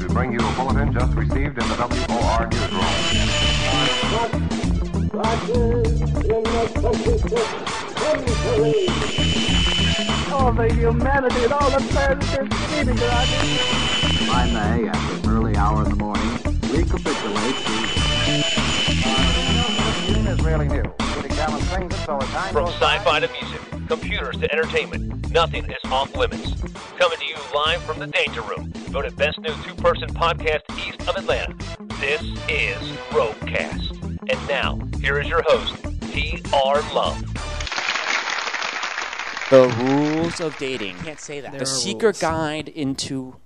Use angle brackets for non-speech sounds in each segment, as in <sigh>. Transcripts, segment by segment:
to bring you a bulletin just received in the WOR newsroom. Oh, all the humanity and all the fairness they're feeding her. I mean, I may, at this early hour in the morning, recapitulate the is really new. Shooting down things so as time From sci-fi to music, computers to entertainment, nothing is off limits. Coming to you live from the Danger Room, voted best new two-person podcast east of Atlanta. This is Roguecast. And now, here is your host, T.R. Love. The rules of dating. Can't say that. There the secret rules. guide into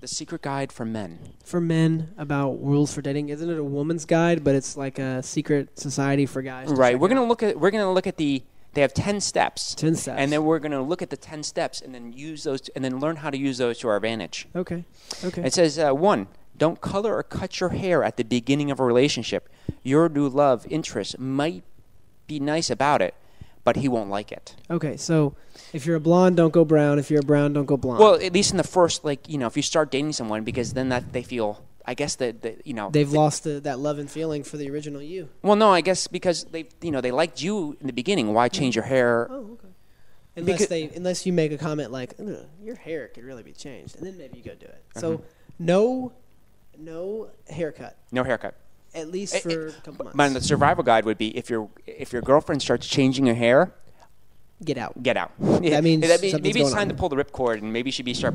the secret guide for men. for men about rules for dating. Isn't it a woman's guide, but it's like a secret society for guys? Right. We're gonna look at we're gonna look at the they have ten steps. 10 steps. And then we're gonna look at the ten steps and then use those and then learn how to use those to our advantage. Okay. Okay. It says uh, one. Don't color or cut your hair at the beginning of a relationship. Your new love interest might be nice about it, but he won't like it. okay. So if you're a blonde, don't go brown. If you're a brown, don't go blonde. Well, at least in the first, like you know, if you start dating someone, because then that they feel, I guess that that, you know they've they- lost the, that love and feeling for the original you. Well, no, I guess because they, you know, they liked you in the beginning. Why change your hair? Oh, okay. Unless Because- they, unless you make a comment like, "Your hair could really be changed," and then maybe you go do it. So, Uh-huh. no, no haircut, No haircut. at least for eh, a couple months. But the survival guide would be if your if your girlfriend starts changing her hair, Get out. get out. That <laughs> means that means maybe it's time on. to pull the ripcord and maybe she'd be start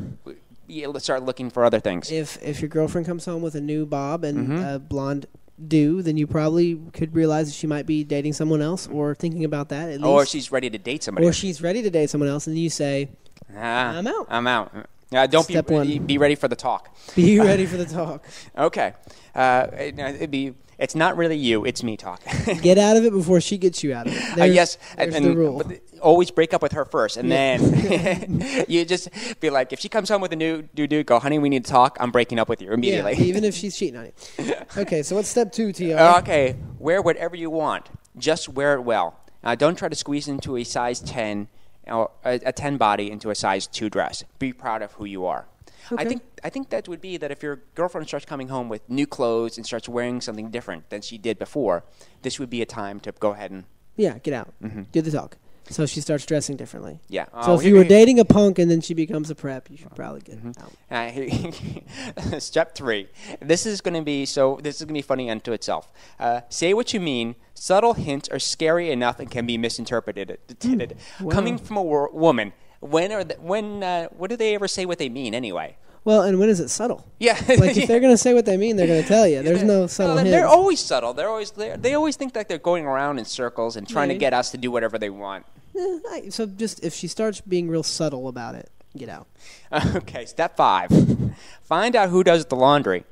be able to start looking for other things. If if your girlfriend comes home with a new bob and Mhm. a blonde do, then you probably could realize that she might be dating someone else or thinking about that at least. or she's ready to date somebody. or she's ready to date someone else, and you say, Ah, I'm out. I'm out. Uh, don't Step be one. be ready for the talk. "Be <laughs> ready for the talk. Okay. Uh, it, it'd be. It's not really you. It's me talk. <laughs> Get out of it before she gets you out of it." Uh, yes, and, the rule. but always break up with her first, and Yeah. then <laughs> you just be like, if she comes home with a new dude, go, honey, we need to talk. I'm breaking up with you immediately. Yeah, even if she's cheating on you. Okay, so what's step two, Tr? okay, wear whatever you want. Just wear it well. Uh, don't try to squeeze into a size ten or a, a ten body into a size two dress. Be proud of who you are. I think I think that would be that if your girlfriend starts coming home with new clothes and starts wearing something different than she did before, this would be a time to go ahead and Yeah, get out. Mm-hmm. Do the talk. So she starts dressing differently. Yeah. So Oh, if you were dating a punk and then she becomes a prep, you should probably get Mm-hmm. out. Uh, <laughs> step three. This is going to be so. This is going to be funny unto itself. Uh, say what you mean. Subtle hints are scary enough and can be misinterpreted. wow. Coming from a wor- woman. When are the, when? Uh, what do they ever say what they mean anyway? Well, and when is it subtle? Yeah. Like if they're gonna say what they mean, they're gonna tell you. There's no <laughs> subtle they're, hints. they're always subtle. They're always they're, they always think that they're going around in circles and trying to get us to do whatever they want. Eh, I- so just if she starts being real subtle about it, get out. <laughs> Okay, step five. Find out who does the laundry.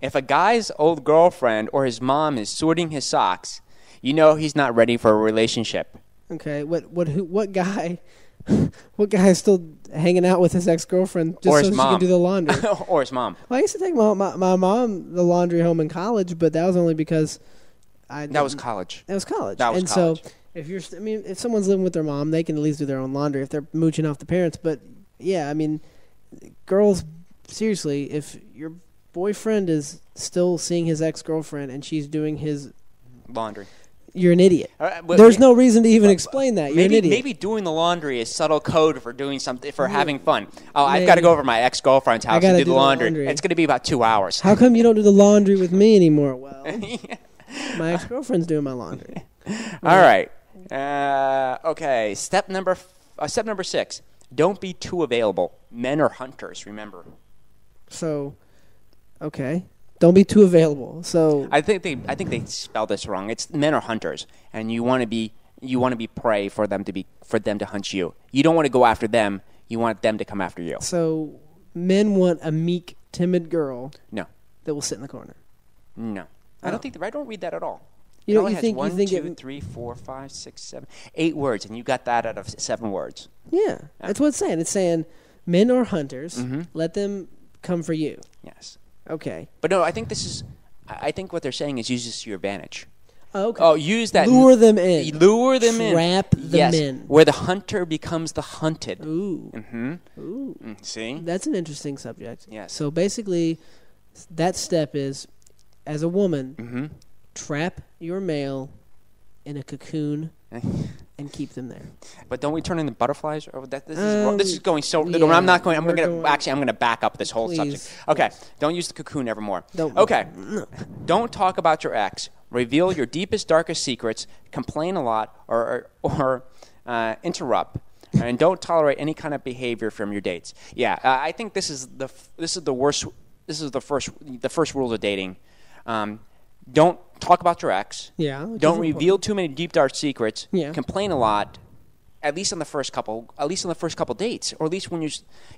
If a guy's old girlfriend or his mom is sorting his socks, you know he's not ready for a relationship. Okay, what what who, what guy? <laughs> What guy is still hanging out with his ex girlfriend just Or so his she mom. can do the laundry? <laughs> or his mom. well, I used to take my, my my mom the laundry home in college, but that was only because I That was college. That was college. That was and college. so if you're, I mean, if someone's living with their mom, they can at least do their own laundry if they're mooching off the parents. But yeah, I mean, girls, seriously, if your boyfriend is still seeing his ex girlfriend and she's doing his, Laundry. You're an idiot. But- There's no reason to even explain that. You're Maybe an idiot. maybe doing the laundry is subtle code for doing something for having fun. Oh, I've got to go over to my ex girlfriend's house and do do the laundry. laundry. It's going to be about two hours. How come you don't do the laundry with me anymore? <laughs> Well, my ex girlfriend's doing my laundry. All right. Uh, okay. Step number f- uh, step number six. Don't be too available. Men are hunters. Remember. So, okay, don't be too available. So I think they I think they spell this wrong. It's men are hunters, and you want to be you want to be prey for them to be for them to hunt you. You don't want to go after them. You want them to come after you. so men want a meek, timid girl No, that will sit in the corner. no. I Oh. don't think that, I don't read that at all. You It don't- only you has think- you think two, it- three, four, five, six, seven, eight words, and you got that out of seven words. Yeah, that's what it's saying. It's saying men are hunters. Mm-hmm. Let them come for you. Yes, Okay. but no, I think this is. I think what they're saying is use this to your advantage. Oh, okay. Oh, use that. Lure them in. Lure them in. Trap them yes, in. Where the hunter becomes the hunted. Ooh, Mm, hmm. Ooh. See? that's an interesting subject. Yes. So basically, that step is, as a woman, Mm-hmm. trap your male in a cocoon <laughs> and keep them there. But don't we turn into butterflies? Or that, this, is, Um, wrong. this is going so. yeah, I'm not going. I'm going to going- actually. I'm going to back up this whole Please, subject. Okay. Don't use the cocoon evermore. Don't- Okay. <laughs> don't talk about your ex. Reveal your deepest, darkest secrets. Complain a lot, or or, uh, interrupt. And don't tolerate any kind of behavior from your dates. Yeah, uh, I think this is the f- this is the worst. This is the first the first rules of dating. Um, don't talk about your ex. Yeah, Don't reveal too many deep dark secrets. Yeah. Complain a lot. At least on the first couple, at least on the first couple dates, or at least when you're,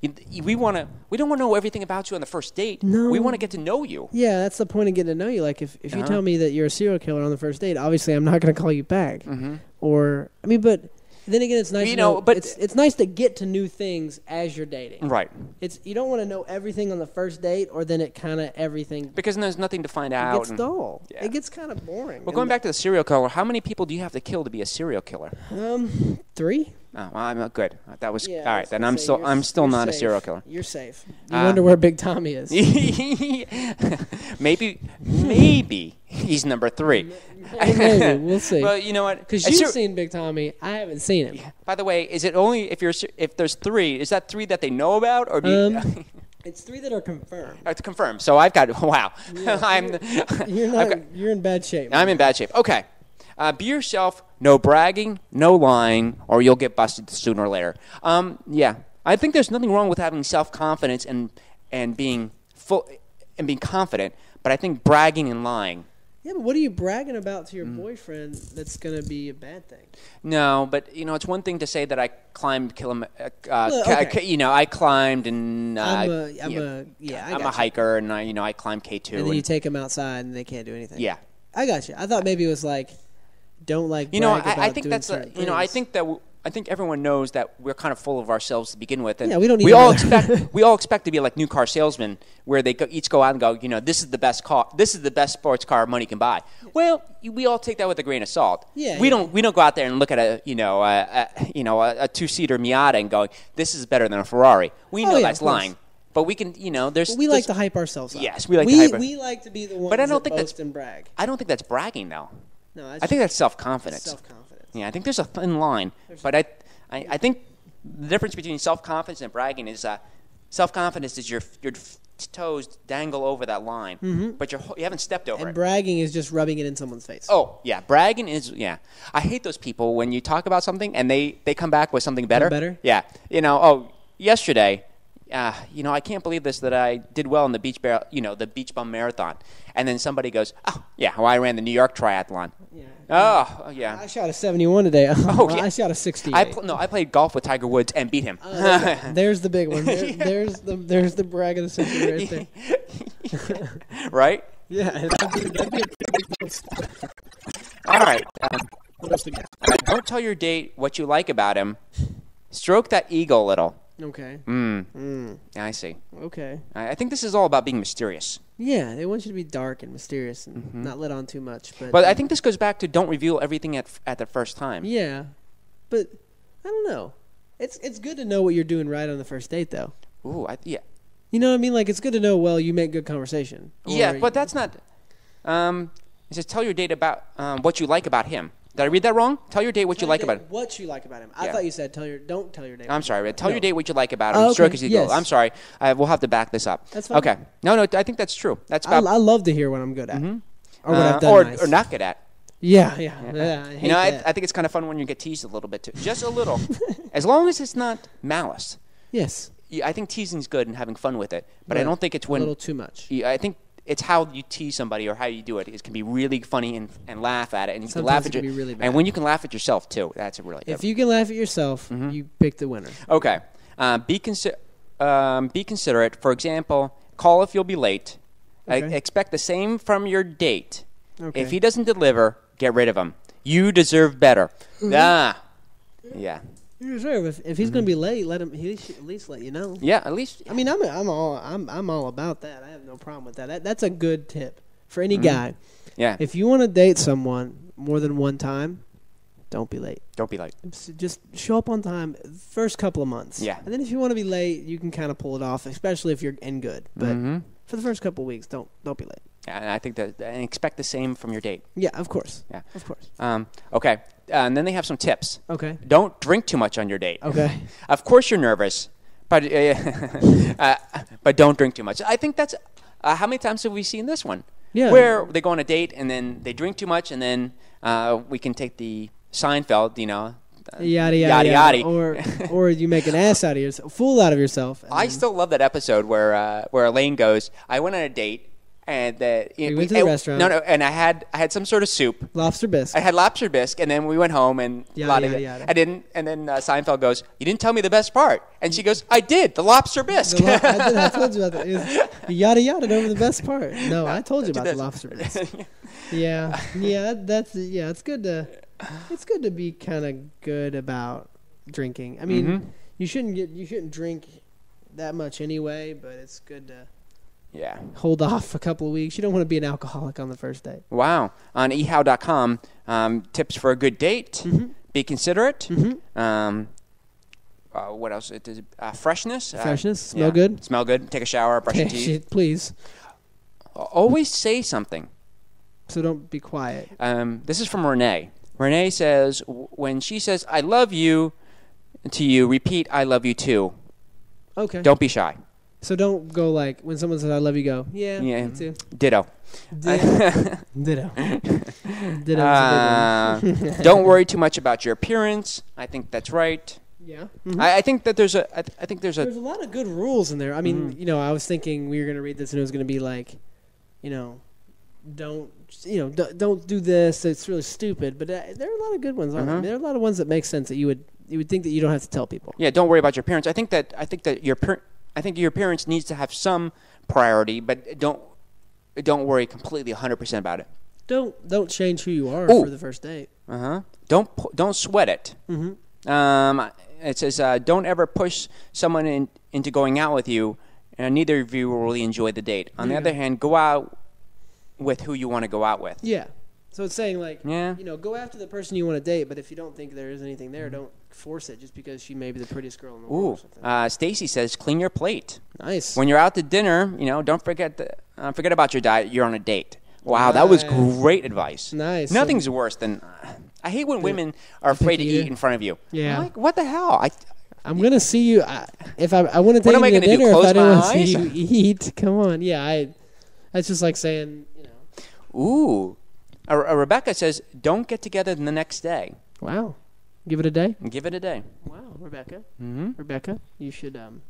you, you- we want to, we don't want to know everything about you on the first date. No. we want to get to know you. Yeah, that's the point of getting to know you. Like, if, if you Uh-huh. tell me that you're a serial killer on the first date, obviously I'm not going to call you back. Mm-hmm. Or, I mean, but then again, it's nice. You to know, but- it's it's nice to get to new things as you're dating. Right, It's you don't want to know everything on the first date, or then it kind of everything because then there's nothing to find out. It gets and- dull. Yeah. It gets kind of boring. Well, going back to the serial killer, how many people do you have to kill to be a serial killer? um three. Oh, well, I'm not good. That was Yeah, all right. was Then I'm say, still, I'm still you're not a serial killer. You're safe. You Uh, wonder where Big Tommy is. <laughs> maybe, maybe he's number three. Maybe we'll see. <laughs> Well, you know what? Because you've ser- seen Big Tommy, I haven't seen him. By the way, is it only if you're if there's three? Is that three that they know about, or do you? Um, <laughs> It's three that are confirmed. it's confirmed. So I've got wow. I'm You're I've not. got- you're in bad shape. I'm in bad shape. Okay. Uh, be yourself. No bragging. No lying, or you'll get busted sooner or later. Um, yeah, I think there's nothing wrong with having self confidence and and being full and being confident. But I think bragging and lying. Yeah, but what are you bragging about to your Mm. boyfriend that's going to be a bad thing? No, but you know, it's one thing to say that I climbed Kilim- uh, uh, okay. you know, I climbed and uh, I'm a, I'm yeah, a, yeah, I I'm a hiker and I, you know, I climbed K two. And then you take them outside and they can't do anything. yeah, I got you. I thought maybe it was like, don't like. you know, I, I think that's a, you know, I think that w- I think everyone knows that we're kind of full of ourselves to begin with, and Yeah, we don't need we all another- expect <laughs> we all expect to be like new car salesmen, where they go, each go out and go, you know, this is the best car, this is the best sports car money can buy. Well, we all take that with a grain of salt. Yeah, we yeah. don't we don't go out there and look at a you know a, a you know a, a two seater Miata and going, this is better than a Ferrari. We Oh, know yeah, that's lying, but we can you know there's But we like to hype ourselves up. Yes, we like to we, hype We like to be the ones But I don't that think that's- and brag. I don't think that's bragging though. No, I think that's self confidence. self confidence. Yeah, I think there's a thin line, but I, I, I think the difference between self confidence and bragging is uh, self confidence is your your toes dangle over that line, but you're, you haven't stepped over Mm-hmm. And it. bragging is just rubbing it in someone's face. Oh yeah, bragging is yeah. I hate those people when you talk about something and they they come back with something better. better? Yeah, you know. Oh, yesterday, uh, you know, I can't believe this that I did well in the beach bar, you know, the beach bum marathon, and then somebody goes, oh yeah, well I ran the New York triathlon. Yeah. Oh yeah. I shot a 71 today. <laughs> Oh, Well, yeah. I shot a 60. I pl- no, I played golf with Tiger Woods and beat him. <laughs> there's the big one. There, <laughs> there's the there's the brag of the century right there. right? Yeah. that'd be- that'd be All right. Um, What else we got? uh, don't tell your date what you like about him. Stroke that ego a little. Okay. Mm. Yeah, I see. Okay. I I think this is all about being mysterious. Yeah, they want you to be dark and mysterious and not let on too much. But. But I think this goes back to don't reveal everything at f- at the first time. yeah, but I don't know. It's it's good to know what you're doing right on the first date, though. Ooh, I, yeah, You know what I mean? Like it's good to know. Well, you make good conversation. yeah, but that's not. Um, it says tell your date about um, what you like about him. Did I read that wrong? Tell your date what you like about him. What you like about him? I Yeah. thought you said tell your. Don't tell your date. I'm sorry, you but like. tell your date what you like about him. Oh, Stroke okay, his ego. yes. I'm sorry. I, we'll have to back this up. That's fine. Okay. No, no, I think that's true. That's I, about I love to hear what I'm good at, or what uh, I've done or, nice. or not good at. Yeah, yeah. yeah I You know, I. I think it's kind of fun when you get teased a little bit too, just a little, <laughs> as long as it's not malice. yes, Yeah, I think teasing's good and having fun with it, but I don't think it's when a little too much. I think it's how you tease somebody or how you do it. It can be really funny and, and laugh at it, and you can laugh it at can your, be really bad. and when you can laugh at yourself too, that's a really If you can laugh at yourself, Mm-hmm. you pick the winner. okay. Uh, be consi- um, be considerate. For example, call if you'll be late. Okay. expect the same from your date. Okay. If he doesn't deliver, get rid of him. You deserve better. Mm-hmm. Ah, yeah, You deserve. If, if he's going to be late, let him. He should at least let you know. yeah. At least I mean, I'm I'm all I'm I'm all about that. I have no problem with that. that that's a good tip. for any guy. Yeah. If you want to date someone more than one time, don't be late. Don't be late. Just show up on time first couple of months. Yeah. And then if you want to be late, you can kind of pull it off, especially if you're in good. But Mm-hmm. for the first couple of weeks, don't don't be late. And I think that and expect the same from your date. Yeah, of course. Yeah. Of course. Um, okay. Uh, and then they have some tips. Okay. Don't drink too much on your date. Okay. <laughs> Of course, you're nervous, but uh, <laughs> uh, but don't drink too much. I think that's uh, how many times have we seen this one? Yeah. Where they go on a date and then they drink too much, and then uh, we can take the Seinfeld, you know. Yada yada Yada, yada. Or <laughs> or you make an ass out of yourself, fool out of yourself. I still love that episode where uh, where Elaine goes. I went on a date and the You went to the restaurant. No, no, and I had I had some sort of soup. lobster bisque. I had lobster bisque, and then we went home and Yada, yada, it. yada. And then and then uh, Seinfeld goes, "You didn't tell me the best part," and she goes, "I did, the lobster bisque." The lo- I, <laughs> did, I told you about that. It was yada yada over the best part. No, <laughs> I told you about the lobster <laughs> bisque. Yeah, yeah, that, that's yeah. It's good to it's good to be kind of good about drinking. I mean, Mhm. you shouldn't get you shouldn't drink that much anyway, but it's good to yeah. hold off a couple of weeks. You don't want to be an alcoholic on the first date. Wow. On ehow.com, um, tips for a good date: Mhm. be considerate. Mhm. Um, uh, what else? It is, uh, freshness. Uh, Freshness, smell yeah. good. Smell good. Take a shower. Brush your teeth. Please, Always say something. so don't be quiet. Um, this is from Renee. Renee says, when she says, I love you to you, repeat, I love you too. Okay. Don't be shy. So don't go like when someone says "I love you." Go, yeah, Yeah. me too. Ditto. <laughs> Ditto. Ditto. Ditto. Uh, don't worry too much about your appearance. I think that's right. yeah. I, I think that there's a. I, th- I think there's a. There's a. lot of good rules in there. I mean, Mm-hmm. you know, I was thinking we were going to read this and it was going to be like, you know, don't you know, d- don't do this. It's really stupid. But uh, there are a lot of good ones. Aren't Uh-huh. there? there are a lot of ones that make sense that you would you would think that you don't have to tell people. Yeah, don't worry about your appearance. I think that. I think that your. Per- I think your appearance needs to have some priority, but don't. Don't worry completely 100% about it. Don't don't change who you are Ooh. for the first date. Uh huh. Don't don't sweat it. Mm-hmm. Um, it says, uh, don't ever push someone in, into going out with you, and neither of you will really enjoy the date. On the other hand, go out with who you want to go out with. Yeah. So it's saying like, Yeah. you know, go after the person you want to date, but if you don't think there is anything there, don't force it just because she may be the prettiest girl in the world. Ooh. Or something. Uh, Stacy says, clean your plate. nice. When you're out to dinner, you know, don't forget the, uh, forget about your diet. You're on a date. Wow, that was great advice. Nice. Nothing's worse than. I hate when women are afraid to eat in front of you. Yeah. I'm like, what the hell? I, I'm gonna see you. I, if I, I want to take you to gonna do, dinner, if I don't my want to see you eat, <laughs> come on. Yeah, I. That's just like saying, you know, ooh. Uh, uh, Rebecca says, don't get together the next day. wow, give it a day. Give it a day. Wow, Rebecca, hmm Rebecca, you should. Um,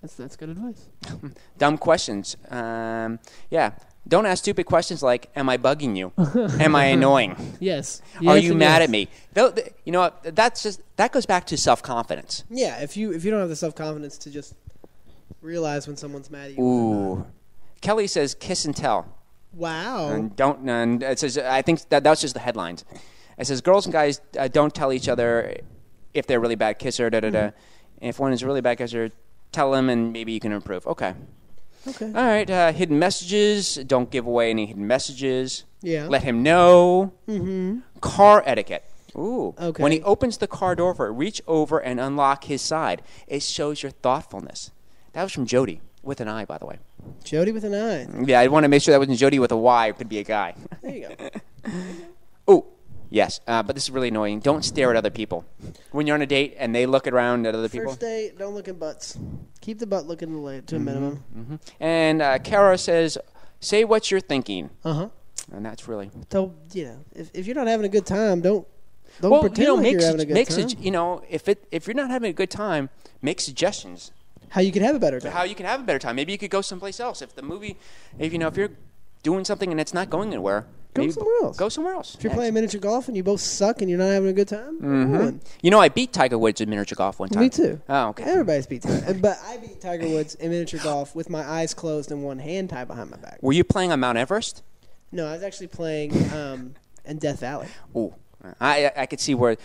that's that's good advice. <laughs> Dumb questions. Um, yeah. Don't ask stupid questions like, "Am I bugging you? Am I <laughs> annoying? Yes. Are Yes you and mad yes. at me?" Tho- th- You know, what? that's just that goes back to self confidence. Yeah, if you if you don't have the self confidence to just realize when someone's mad at you. or not. Ooh. Kelly says, "Kiss and tell." Wow. And don't. And it says, I think that that's just the headlines. It says, "Girls and guys uh, don't tell each other if they're really bad kisser." Da da da. Mm-hmm. If one is a really bad kisser, tell them, and maybe you can improve. Okay. okay. All right. Uh, hidden messages. Don't give away any hidden messages. Yeah. Let him know. mm-hmm. Car etiquette. Ooh. Okay. When he opens the car door for it, reach over and unlock his side. It shows your thoughtfulness. That was from Jody with an I, by the way. Jody with an I. Yeah, I want to make sure that wasn't Jody with a Y. It could be a guy. There you go. <laughs> Ooh. Yes, uh, but this is really annoying. Don't stare at other people when you're on a date and they look around at other people. First date, don't look at butts. Keep the butt looking to a Mm-hmm. minimum. And uh, Kara says, "Say what you're thinking," Uh huh. and that's really So you know, if if you're not having a good time, don't don't well. pretend You know, like make you're having a good make time. sug- you know if it if you're not having a good time, make suggestions How you could have a better time. how you can have a better time. Maybe you could go someplace else. If the movie, if you know, if you're doing something and it's not going anywhere, Go maybe somewhere else. Go somewhere else. if you're playing miniature golf and you both suck and you're not having a good time, Mhm. You know, I beat Tiger Woods in miniature golf one time. Me too. Oh, okay. Everybody's beat Tiger, but I beat Tiger Woods in miniature golf with my eyes closed and one hand tied behind my back. Were you playing on Mount Everest? No, I was actually playing um, in Death Valley. Ooh, I I- could see where,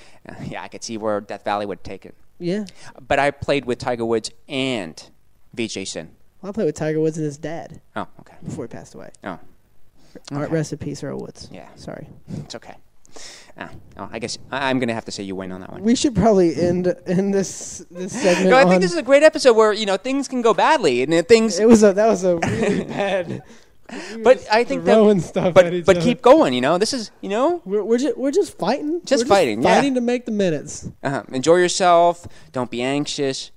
yeah, I could see where Death Valley would take it. Yeah, But I played with Tiger Woods and Vijay Singh. well, I played with Tiger Woods and his dad Oh, okay. before he passed away. Oh, In peace, Earl Woods. Yeah. Sorry. It's okay. Ah, oh, I guess I- I'm going to have to say you win on that one. We should probably end in this this segment. No, I think this is a great episode where you know things can go badly and things. It was a that was a <laughs> really bad. but I think that. stuff But but keep going. You know, this is you know. We're we're just, we're just fighting. Just We're fighting, yeah. Fighting to make the minutes. Uh, enjoy yourself. Don't be anxious.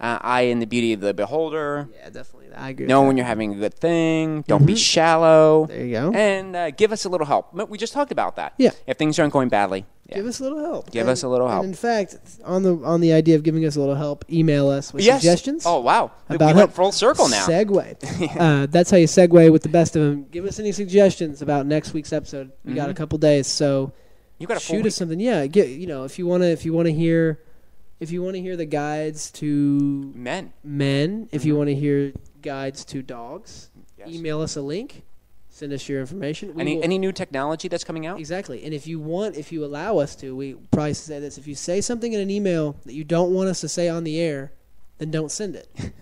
Uh, I in the beauty of the beholder. Yeah, definitely. I agree. Know when you're having a good thing. Don't be shallow. There you go. And uh, give us a little help. We just talked about that. Yeah. If things aren't going badly, yeah. Give us a little help. Give And- us a little help. And in fact, on the on the idea of giving us a little help, email us with yes. suggestions. Oh wow. We- about we help. went full circle now. Segue. <laughs> uh, that's how you segue with the best of them. Give us any suggestions about next week's episode. We got a couple days, so you got a full shoot us something. Yeah, get you know if you want to if you want to hear if you want to hear the guides to men. men, if you mm-hmm. want to hear guides to dogs, Yes. email us a link. Send us your information. We Any will- any new technology that's coming out? Exactly. And if you want, if you allow us to, we probably say this: if you say something in an email that you don't want us to say on the air, then don't send it. <laughs>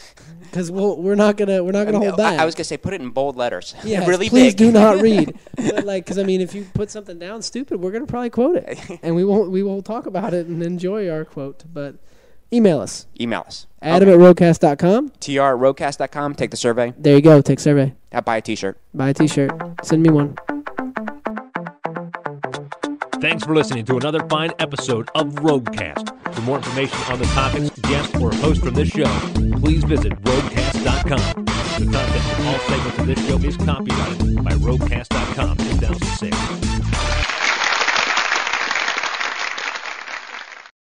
<laughs> Because we'll, we're not gonna we're not gonna hold back. I, was gonna say put it in bold letters. <laughs> Yes, really please big. do not <laughs> read. But like, because I mean, if you put something down stupid, we're gonna probably quote it, and we won't we will talk about it and enjoy our quote. But email us, Email us. Adam at roguecast.com. TR at roguecast.com. Take the survey. There you go. Take survey. Uh, buy a T-shirt. Buy a T-shirt. Send me one. Thanks for listening to another fine episode of RogueCast. For more information on the topics, guests, or hosts from this show, please visit roguecast.com. The content of all segments of this show is copyrighted by roguecast.com 2006.